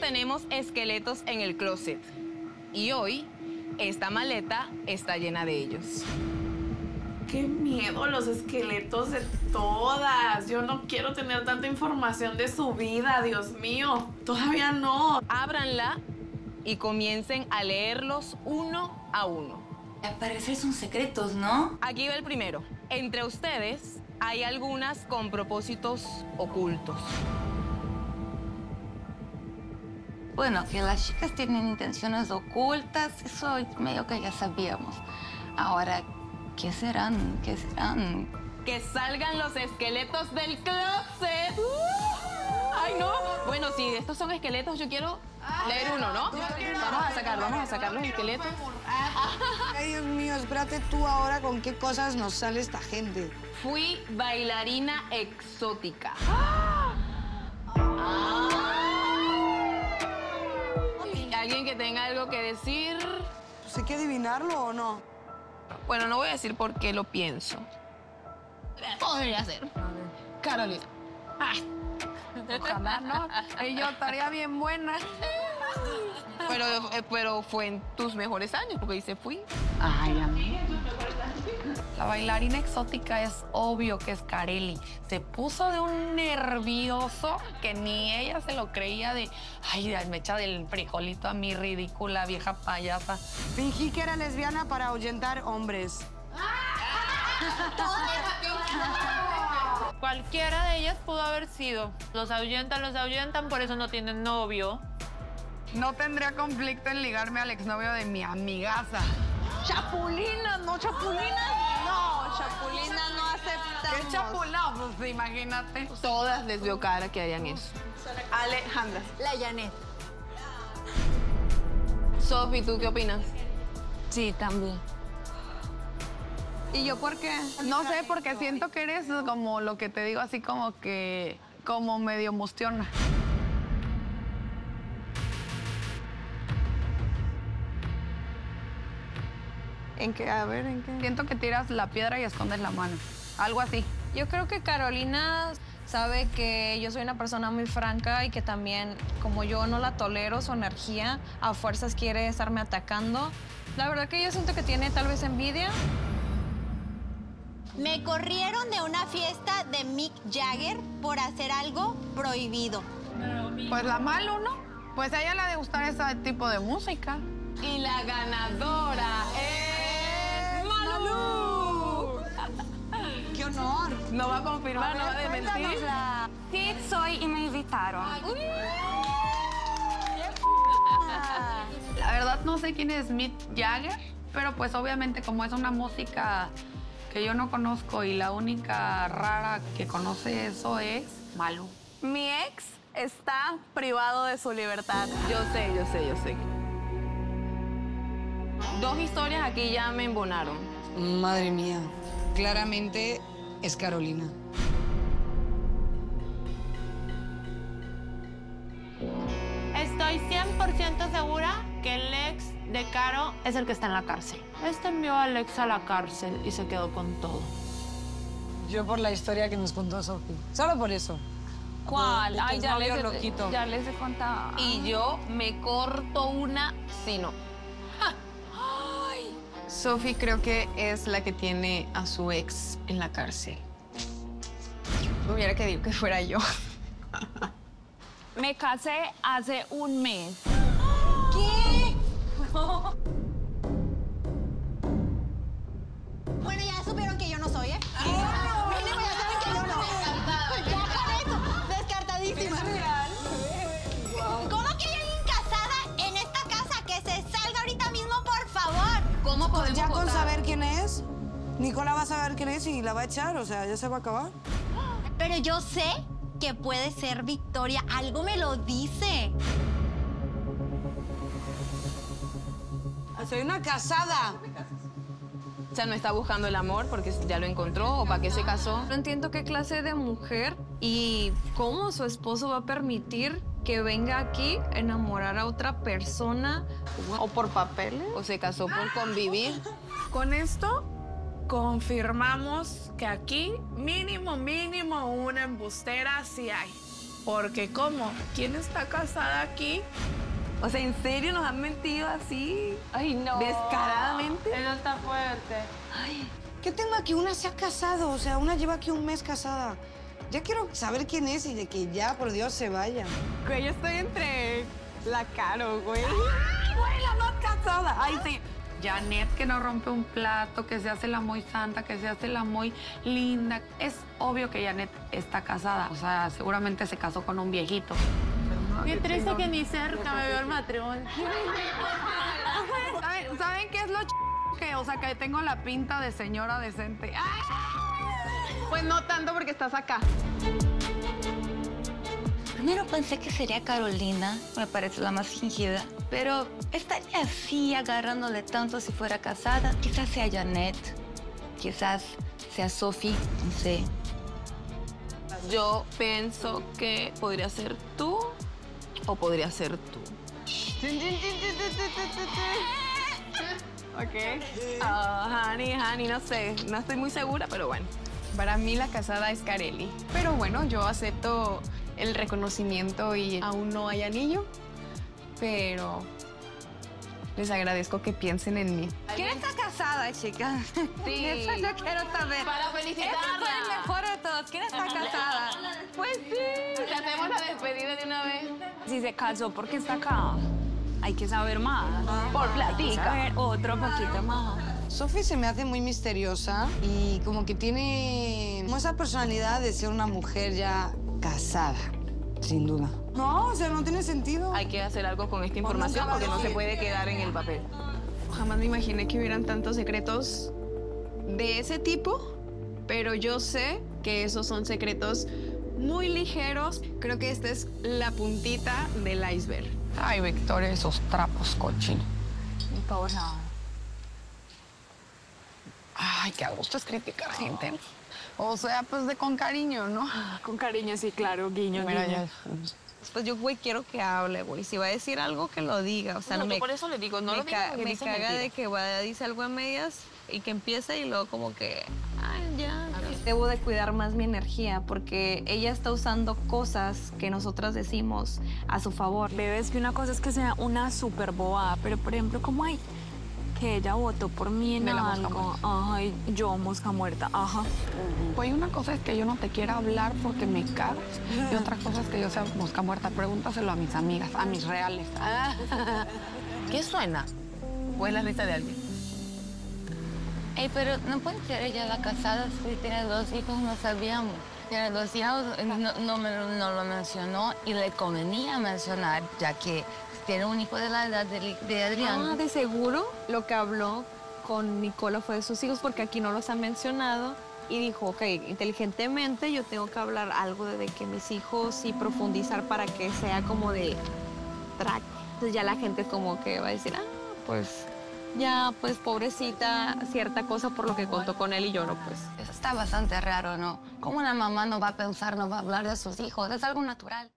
tenemos esqueletos en el closet. Y hoy, esta maleta está llena de ellos. Qué miedo los esqueletos de todas. Yo no quiero tener tanta información de su vida, Dios mío. Todavía no. Ábranla y comiencen a leerlos uno a uno. Al parecer son secretos, ¿no? Aquí va el primero. Entre ustedes hay algunas con propósitos ocultos. Bueno, que las chicas tienen intenciones ocultas, eso medio que ya sabíamos. Ahora, ¿qué serán? ¿Qué serán? ¡Que salgan los esqueletos del closet! ¡Ay, no! Bueno, si estos son esqueletos, yo quiero leer uno, ¿no? Vamos a sacar, vamos a sacar los esqueletos. Ay, Dios mío, espérate tú ahora con qué cosas nos sale esta gente. Fui bailarina exótica. ¿Alguien que tenga algo que decir? Pues hay que adivinarlo o no. Bueno, no voy a decir por qué lo pienso. Podría ser. Carolina. Ojalá no. Y yo estaría bien buena. Pero, eh, pero fue en tus mejores años, porque dice fui. Ay, a mí. La bailarina exótica es obvio que es Carelli. Se puso de un nervioso que ni ella se lo creía de, ay, me echa del frijolito a mi ridícula vieja payasa. Fingí que era lesbiana para ahuyentar hombres. Cualquiera de ellas pudo haber sido. Los ahuyentan, los ahuyentan, por eso no tienen novio. No tendría conflicto en ligarme al exnovio de mi amigaza. Chapulina, no chapulina. ¿Qué chapulado? Pues imagínate. Todas les vio cara que harían eso. Alejandra. La Janet. Sofi, ¿tú qué opinas? Sí, también. ¿Y yo por qué? No sé, porque siento que eres como lo que te digo, así como que, como medio mustiona. ¿En qué? A ver, ¿en qué? Siento que tiras la piedra y escondes la mano. Algo así. Yo creo que Carolina sabe que yo soy una persona muy franca y que también, como yo no la tolero, su energía a fuerzas quiere estarme atacando. La verdad que yo siento que tiene tal vez envidia. Me corrieron de una fiesta de Mick Jagger por hacer algo prohibido. Pues la mal uno. Pues a ella le ha de gustar ese tipo de música. Y la ganadora es Malú. No va a confirmar, no va a desmentir. Sí, soy y me invitaron. La verdad no sé quién es Mick Jagger, pero pues obviamente como es una música que yo no conozco y la única rara que conoce eso es Malu. Mi ex está privado de su libertad. Yo sé, yo sé, yo sé. Dos historias aquí ya me embonaron. Madre mía. Claramente es Carolina. Estoy 100% segura que el ex de Caro es el que está en la cárcel. Este envió a Alex a la cárcel y se quedó con todo. Yo por la historia que nos contó Sofi. Solo por eso. ¿Cuál? Ay, ya les, loquitos. ya les he contado. Y yo me corto una si no. Sophie creo que es la que tiene a su ex en la cárcel. Hubiera querido que fuera yo. Me casé hace un mes. Bueno, ya supieron que yo no favor. ¿Cómo podemos Ya con saber quién es, Nicola va a saber quién es y la va a echar, o sea, ya se va a acabar. Pero yo sé que puede ser Victoria. Algo me lo dice. Soy una casada. O sea, no está buscando el amor porque ya lo encontró o para qué se casó. No entiendo qué clase de mujer y cómo su esposo va a permitir que venga aquí a enamorar a otra persona. O por papeles. O se casó por convivir. Con esto confirmamos que aquí mínimo, mínimo una embustera sí hay. Porque, ¿cómo? ¿Quién está casada aquí? O sea, ¿en serio nos han mentido así? Ay, no. Descaradamente. Eso está fuerte. ¿Qué tengo aquí? Una se ha casado, o sea, una lleva aquí un mes casada. Ya quiero saber quién es y de que ya, por Dios, se vaya. Güey, yo estoy entre la Caro, güey. ¡Güey, la más casada! Ay, sí. Janet que no rompe un plato, que se hace la muy santa, que se hace la muy linda. Es obvio que Janet está casada. O sea, seguramente se casó con un viejito. Qué triste que ni cerca me veo el matrimonio. ¿Saben, saben qué es lo ch que, o sea, que tengo la pinta de señora decente? Pues no tanto porque estás acá. Primero pensé que sería Carolina, me parece la más fingida, pero estaría así agarrándole tanto si fuera casada. Quizás sea Janet, quizás sea Sophie, no sé. Yo pienso que podría ser tú o podría ser tú. Ok. Ah, honey, honey, no sé. No estoy muy segura, pero bueno. Para mí la casada es Carelli. Pero bueno, yo acepto el reconocimiento y aún no hay anillo. Pero les agradezco que piensen en mí. ¿Quién está casada, chicas? Sí. Eso yo quiero saber. Para felicitarla. fue el mejor de todos. ¿Quién está casada? Pues sí. Le hacemos la despedida de una vez. Si se casó porque está acá, hay que saber más. Por Hay que platica. saber otro poquito más. Sophie se me hace muy misteriosa y como que tiene como esa personalidad de ser una mujer ya casada, sin duda. No, o sea, no tiene sentido. Hay que hacer algo con esta información porque no se puede quedar en el papel. Jamás me imaginé que hubieran tantos secretos de ese tipo, pero yo sé que esos son secretos muy ligeros. Creo que esta es la puntita del iceberg. Ay, Victoria, esos trapos cochinos. Mi pobre nada. Ay, qué a gusto es criticar gente. O sea, pues de con cariño, ¿no? Con cariño, sí, claro, guiño, Mira, guiño. ya. Pues yo, güey, quiero que hable, güey. Si va a decir algo, que lo diga. O sea, No, no, yo me, por eso le digo, no me, lo porque me caga mentira. de que va a dice algo a medias y que empiece y luego como que, ay, ya. Debo de cuidar más mi energía porque ella está usando cosas que nosotras decimos a su favor. Bebé, es que una cosa es que sea una súper bobada, pero por ejemplo, como hay que ella votó por mí en De la mosca algo. Ajá, y yo mosca muerta, ajá. Pues una cosa es que yo no te quiera hablar porque me cagas. Y otra cosa es que yo sea mosca muerta. Pregúntaselo a mis amigas, a mis reales. ¿Qué suena? ¿O es la risa de alguien? Ey, pero no puede ser ella la casada si tiene dos hijos, no sabíamos. Tiene dos hijos, no, no, me, no lo mencionó y le convenía mencionar, ya que tiene un hijo de la edad de, de Adrián. Ah, de seguro lo que habló con Nicola fue de sus hijos porque aquí no los ha mencionado y dijo, ok, inteligentemente yo tengo que hablar algo de, de que mis hijos y profundizar para que sea como de track. Entonces ya la gente como que va a decir, ah, pues ya, pues pobrecita, cierta cosa por lo que contó con él y yo no, pues. Eso está bastante raro, ¿no? ¿Cómo una mamá no va a pensar, no va a hablar de sus hijos? Es algo natural.